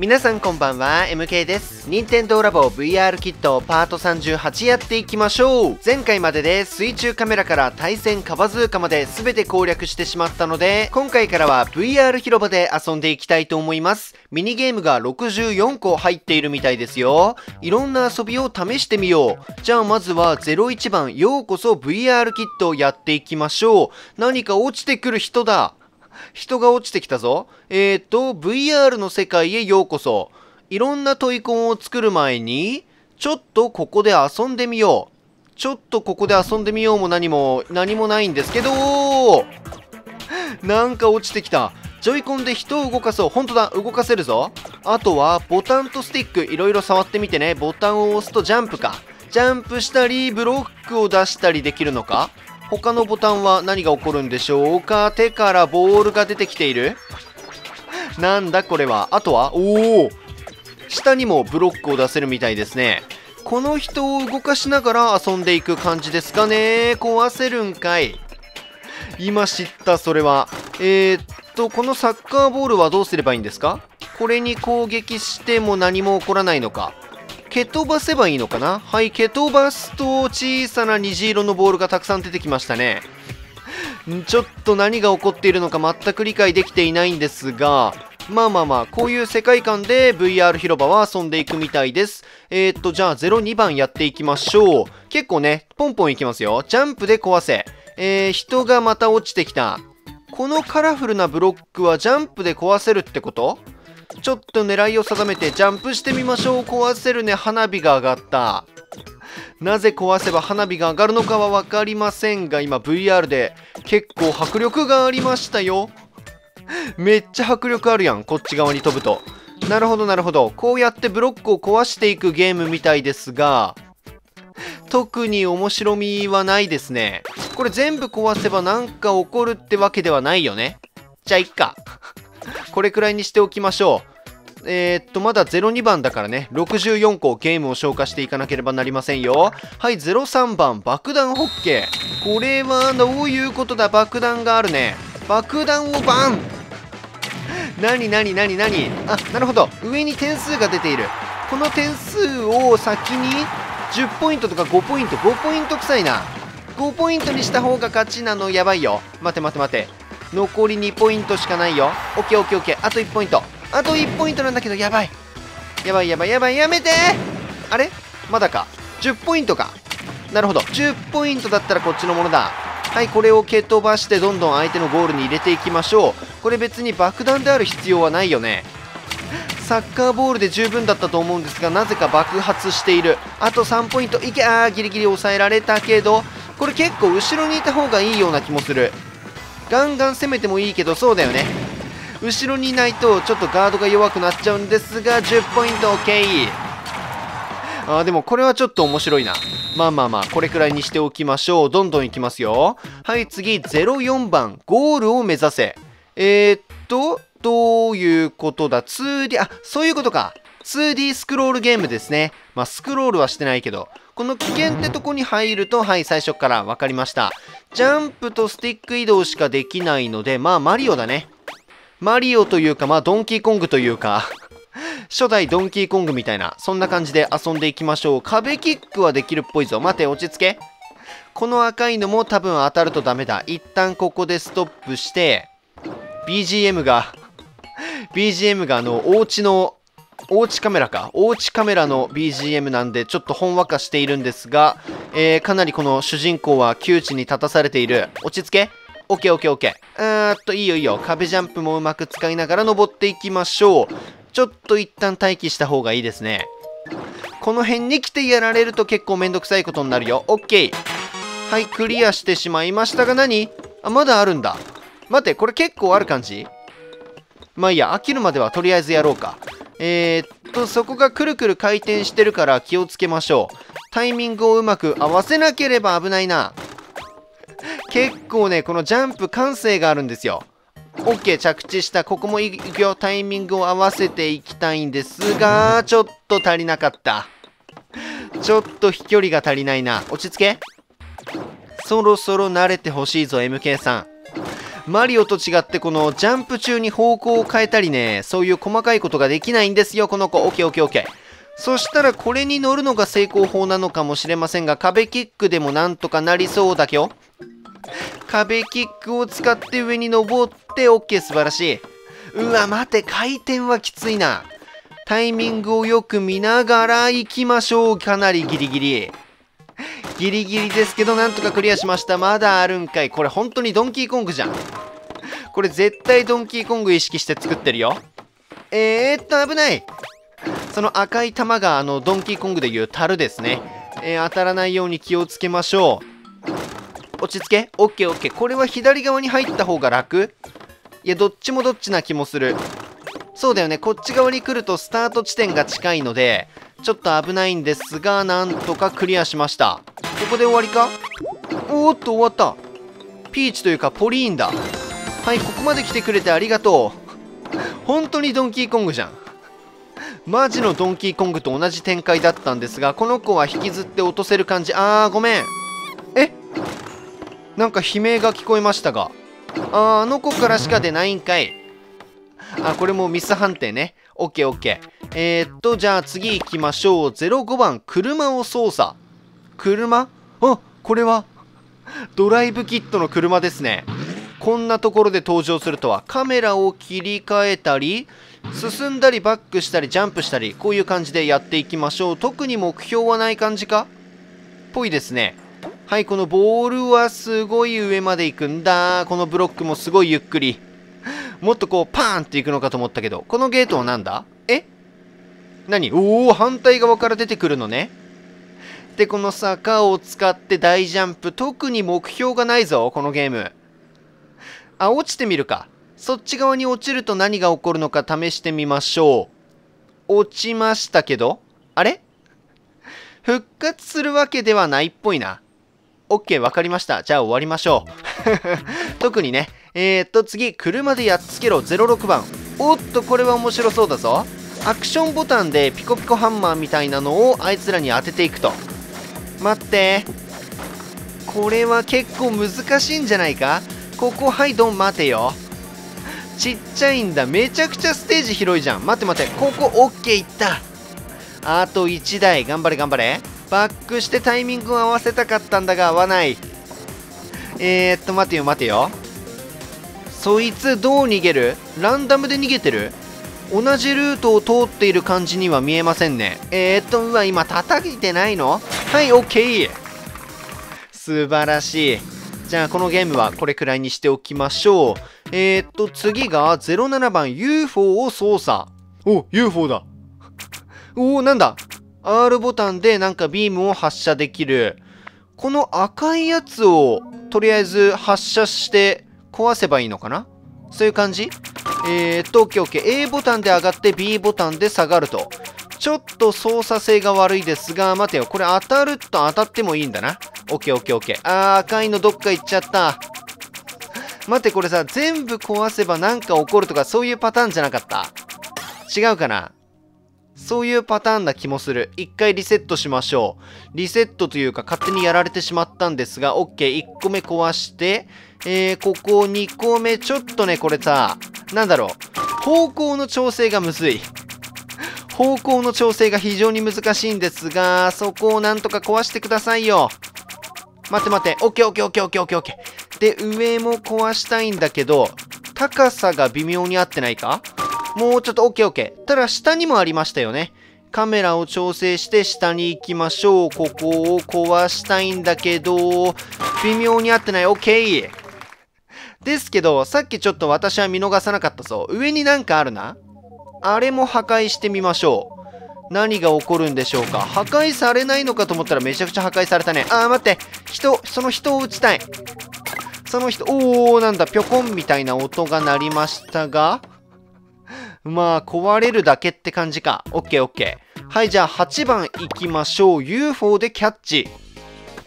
皆さんこんばんは MK です。任天堂ラボ VR キットパート38やっていきましょう。前回までで水中カメラから対戦カバズーカまで全て攻略してしまったので今回からは VR 広場で遊んでいきたいと思います。ミニゲームが64個入っているみたいですよ。いろんな遊びを試してみよう。じゃあまずは01番ようこそ VR キットをやっていきましょう。何か落ちてくる人だ。人が落ちてきたぞ。えっ、と、VR の世界へようこそ。いろんなトイコンを作る前に、ちょっとここで遊んでみよう。ちょっとここで遊んでみようも何も、何もないんですけどなんか落ちてきた。ジョイコンで人を動かそう。ほんとだ、動かせるぞ。あとは、ボタンとスティック、いろいろ触ってみてね。ボタンを押すとジャンプか。ジャンプしたり、ブロックを出したりできるのか他のボタンは何が起こるんでしょうか？手からボールが出てきている？なんだこれは？あとはおお下にもブロックを出せるみたいですね。この人を動かしながら遊んでいく感じですかね？壊せるんかい？今知ったそれは。えー、っとこのサッカーボールはどうすればいいんですか？これに攻撃しても何も起こらないのか。蹴飛ばせばいいのかな？はい、蹴飛ばすと小さな虹色のボールがたくさん出てきましたね。ちょっと何が起こっているのか全く理解できていないんですが、まあまあまあ、こういう世界観で VR 広場は遊んでいくみたいです。えー、っと、じゃあ02番やっていきましょう。結構ね、ポンポンいきますよ。ジャンプで壊せ。えー、人がまた落ちてきた。このカラフルなブロックはジャンプで壊せるってこと？ちょっと狙いを定めてジャンプしてみましょう。壊せるね。花火が上がった。なぜ壊せば花火が上がるのかは分かりませんが今 VR で結構迫力がありましたよ。めっちゃ迫力あるやん。こっち側に飛ぶと。なるほどなるほど。こうやってブロックを壊していくゲームみたいですが特に面白みはないですね。これ全部壊せばなんか起こるってわけではないよね。じゃあいっか。これくらいにしておきましょう。えー、っと、まだ02番だからね、64個ゲームを消化していかなければなりませんよ。はい、03番、爆弾ホッケー。これはどういうことだ？爆弾があるね。爆弾をバンなになになになにあ、なるほど。上に点数が出ている。この点数を先に10ポイントとか5ポイント、5ポイント臭いな。5ポイントにした方が勝ちなのやばいよ。待て待て待て。残り2ポイントしかないよオッケーオッケーオッケーあと1ポイントあと1ポイントなんだけどやばい。やばいやばいやばいやめて。あれ？まだか。10ポイントか。なるほど。10ポイントだったらこっちのものだ。はいこれを蹴飛ばしてどんどん相手のゴールに入れていきましょう。これ別に爆弾である必要はないよね。サッカーボールで十分だったと思うんですがなぜか爆発している。あと3ポイント。いけあーギリギリ抑えられたけどこれ結構後ろにいた方がいいような気もする。ガンガン攻めてもいいけどそうだよね。後ろにいないとちょっとガードが弱くなっちゃうんですが10ポイント OK あーでもこれはちょっと面白いな。まあまあまあこれくらいにしておきましょう。どんどんいきますよ。はい次。04番。ゴールを目指せ。えー、っとどういうことだ？2D あそういうことか。2D スクロールゲームですね。まあスクロールはしてないけど。この危険ってとこに入るとはい最初から分かりました。ジャンプとスティック移動しかできないので、まあマリオだね。マリオというか、まあドンキーコングというか 初代ドンキーコングみたいな、そんな感じで遊んでいきましょう。壁キックはできるっぽいぞ。待て、落ち着け。この赤いのも多分当たるとダメだ。一旦ここでストップして、BGM が BGM があの、お家のおうちカメラか。おうちカメラの BGM なんで、ちょっとほんわかしているんですが、えー、かなりこの主人公は窮地に立たされている。落ち着け。オッケーオッケーオッケー。うーっと、いいよいいよ。壁ジャンプもうまく使いながら登っていきましょう。ちょっと一旦待機した方がいいですね。この辺に来てやられると結構めんどくさいことになるよ。オッケー。はい、クリアしてしまいましたが何？あ、まだあるんだ。待って、これ結構ある感じ？まあいいや、飽きるまではとりあえずやろうか。えー、っと、そこがくるくる回転してるから気をつけましょう。タイミングをうまく合わせなければ危ないな。結構ね、このジャンプ感性があるんですよ。OK、着地した。ここもいくよ。タイミングを合わせていきたいんですが、ちょっと足りなかった。ちょっと飛距離が足りないな。落ち着け。そろそろ慣れてほしいぞ、MK さん。マリオと違ってこのジャンプ中に方向を変えたりね、そういう細かいことができないんですよ、この子。オッケーオッケーオッケー。そしたらこれに乗るのが成功法なのかもしれませんが、壁キックでもなんとかなりそうだけど。壁キックを使って上に登って OK 素晴らしい。うわ、待て、回転はきついな。タイミングをよく見ながら行きましょう。かなりギリギリ。ギリギリですけど、なんとかクリアしました。まだあるんかい。これ本当にドンキーコングじゃん。これ絶対ドンキーコング意識して作ってるよ。えー、っと、危ないその赤い玉が、あの、ドンキーコングでいう樽ですね。えー、当たらないように気をつけましょう。落ち着け。オッケーオッケー。これは左側に入った方が楽。いや、どっちもどっちな気もする。そうだよね。こっち側に来るとスタート地点が近いので、ちょっと危ないんですが、なんとかクリアしました。ここで終わりか？おーっと終わった。ピーチというかポリーンだ。はいここまで来てくれてありがとう。本当にドンキーコングじゃん。マジのドンキーコングと同じ展開だったんですがこの子は引きずって落とせる感じ。あーごめん。なんか悲鳴が聞こえましたが。あーあの子からしか出ないんかい。あこれもミス判定ね。オッケーオッケー。えー、っとじゃあ次行きましょう。05番車を操作。車？あこれは？ドライブキットの車ですね。こんなところで登場するとは。カメラを切り替えたり進んだりバックしたりジャンプしたりこういう感じでやっていきましょう。特に目標はない感じか？ぽいですね。はいこのボールはすごい上まで行くんだ。このブロックもすごいゆっくり。もっとこうパーンっていくのかと思ったけど。このゲートは何だ？え？何？おお反対側から出てくるのね。でこの坂を使って大ジャンプ。特に目標がないぞこのゲーム。あ落ちてみるか。そっち側に落ちると何が起こるのか試してみましょう。落ちましたけど。あれ？復活するわけではないっぽいな。OK わかりました。じゃあ終わりましょう。特にね。えー、っと次車でやっつけろ。06番。おっとこれは面白そうだぞ。アクションボタンでピコピコハンマーみたいなのをあいつらに当てていくと。待って。これは結構難しいんじゃないか？ここはいドン待てよ。ちっちゃいんだ。めちゃくちゃステージ広いじゃん。待って待って。ここ OK いった。あと1台。頑張れ頑張れ。バックしてタイミングを合わせたかったんだが合わない。えー、っと待てよ待てよ。そいつどう逃げる？ランダムで逃げてる？同じルートを通っている感じには見えませんね。えー、っとうわ今叩いてないの？はい OK 素晴らしい。じゃあこのゲームはこれくらいにしておきましょう。えー、っと次が07番 UFO を操作。お UFO だ。おおなんだ？R ボタンでなんかビームを発射できるこの赤いやつをとりあえず発射して壊せばいいのかな？そういう感じ？えー、っと、OKOK。A ボタンで上がって B ボタンで下がると。ちょっと操作性が悪いですが、待てよ。これ当たると当たってもいいんだな。OKOKOK。あー、赤いのどっか行っちゃった。待って、これさ、全部壊せばなんか起こるとかそういうパターンじゃなかった？違うかな？そういうパターンな気もする。一回リセットしましょう。リセットというか勝手にやられてしまったんですが、OK。1個目壊して、えー、ここ2個目、ちょっとね、これさ、なんだろう。方向の調整がむずい。方向の調整が非常に難しいんですが、そこをなんとか壊してくださいよ。待って待って。オッケーオッケーオッケーオッケーオッケーオッケー。で、上も壊したいんだけど、高さが微妙に合ってないか？もうちょっとオッケーオッケー。ただ下にもありましたよね。カメラを調整して下に行きましょう。ここを壊したいんだけど、微妙に合ってない。オッケー。ですけど、さっきちょっと私は見逃さなかったぞ。上になんかあるなあれも破壊してみましょう。何が起こるんでしょうか破壊されないのかと思ったらめちゃくちゃ破壊されたね。あー、待って。人、その人を撃ちたい。その人、おー、なんだ、ぴょこんみたいな音が鳴りましたが、まあ、壊れるだけって感じか。オッケーオッケー。はい、じゃあ8番行きましょう。UFO でキャッチ。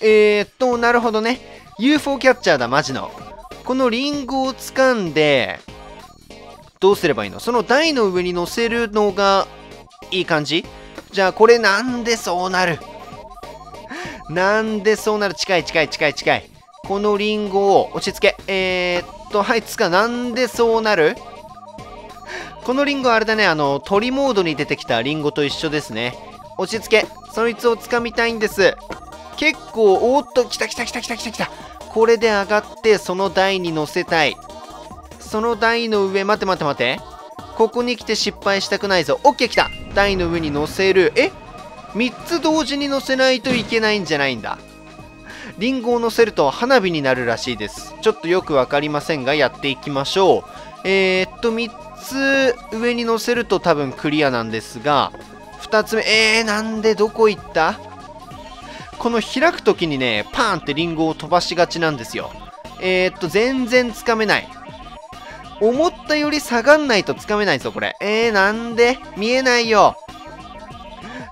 えー、っと、なるほどね。UFO キャッチャーだ、マジの。このリンゴを掴んで、どうすればいいの？その台の上に乗せるのがいい感じ？じゃあこれなんでそうなる？なんでそうなる？近い近い近い近い。このリンゴを落ち着け。えー、っとはいつかなんでそうなる？このリンゴあれだねあの鳥モードに出てきたリンゴと一緒ですね。落ち着けそいつを掴みたいんです。結構おっと来た来た来た来た来た来た。これで上がってその台に乗せたい。その台の上待って待って待って。ここに来て失敗したくないぞ。OK 来た。台の上に乗せる。え？3つ同時に乗せないといけないんじゃないんだ。リンゴを乗せると花火になるらしいです。ちょっとよく分かりませんがやっていきましょう。えー、っと3つ上に乗せると多分クリアなんですが2つ目えー、なんでどこ行った？この開く時にねパーンってリンゴを飛ばしがちなんですよ。えー、っと全然つかめない。思ったより下がんないとつかめないぞこれ。えー、なんで？見えないよ。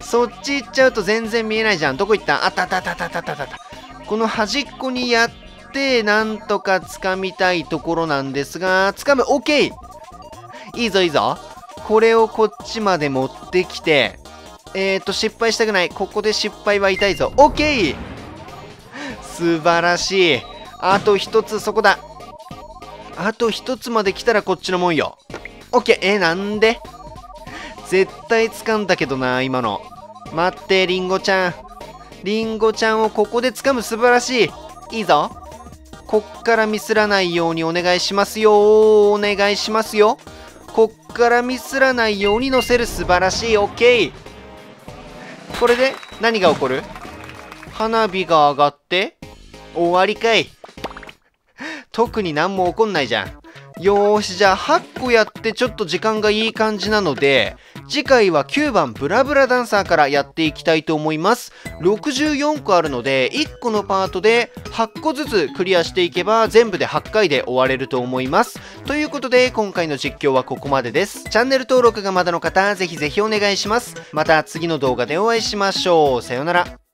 そっち行っちゃうと全然見えないじゃん。どこ行った？あったあったあったあったあった。たこの端っこにやってなんとか掴みたいところなんですが掴む OK いいぞいいぞこれをこっちまで持ってきてえーと失敗したくないここで失敗は痛いぞ OK 素晴らしいあと一つそこだあと一つまで来たらこっちのもんよ。オッケー。えー、なんで？絶対掴んだけどな、今の。待って、リンゴちゃん。リンゴちゃんをここで掴む素晴らしい。いいぞ。こっからミスらないようにお願いしますよ。お願いしますよ。こっからミスらないように乗せる素晴らしい。オッケー。これで何が起こる？花火が上がって終わりかい。特に何も起こんないじゃん。よーし、じゃあ8個やってちょっと時間がいい感じなので、次回は9番ブラブラダンサーからやっていきたいと思います。64個あるので、1個のパートで8個ずつクリアしていけば全部で8回で終われると思います。ということで、今回の実況はここまでです。チャンネル登録がまだの方、ぜひぜひお願いします。また次の動画でお会いしましょう。さようなら。